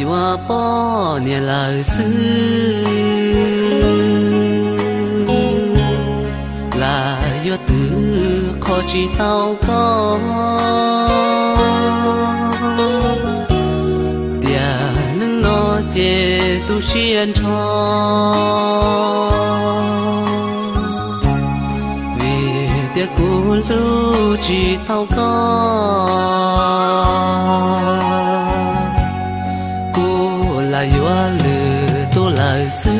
yua po nia la sư là yua tử khó chỉ tao có. Tia nâng nó chê tu xiên cho. Vì tia cú lưu chỉ tao có là yua lư tu là sư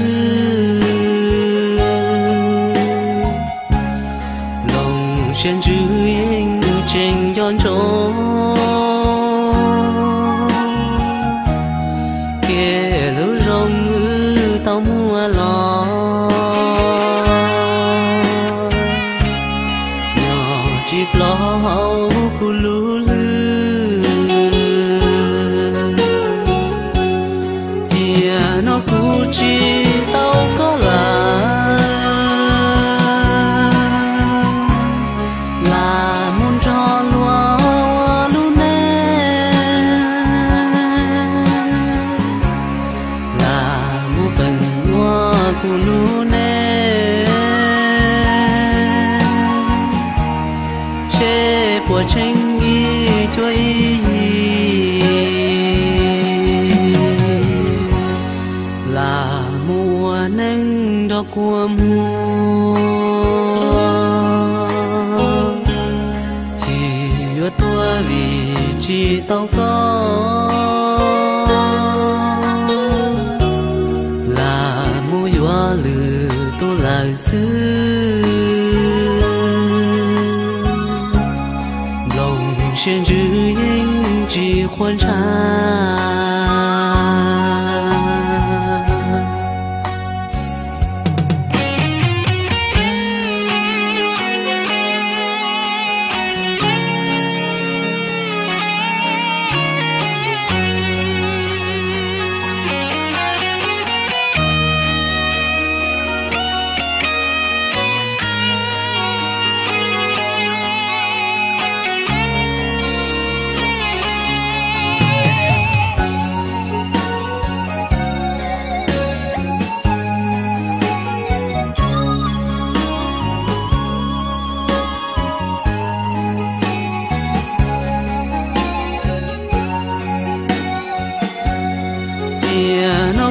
lòng xuyên chữ yên trên yon trốn là mua bần lúa lũ nè che bùa tranh y cho y là mùa nắng đó của mùa. Chỉ yo tua vì chỉ tao có. Chỉ khoan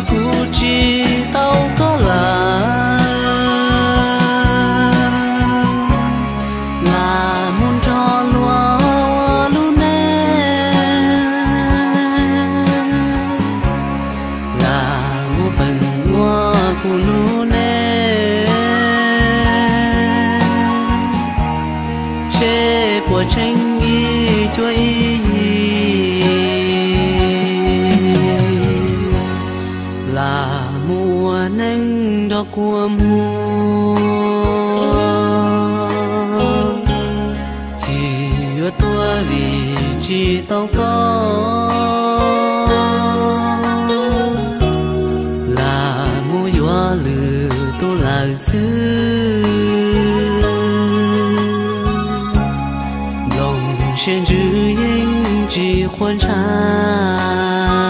孤寂 của mùa. Thì yo tua vì chỉ tao có. Là mùa yo lử tôi là sư lòng xuyên chữ yên chỉ khoan trái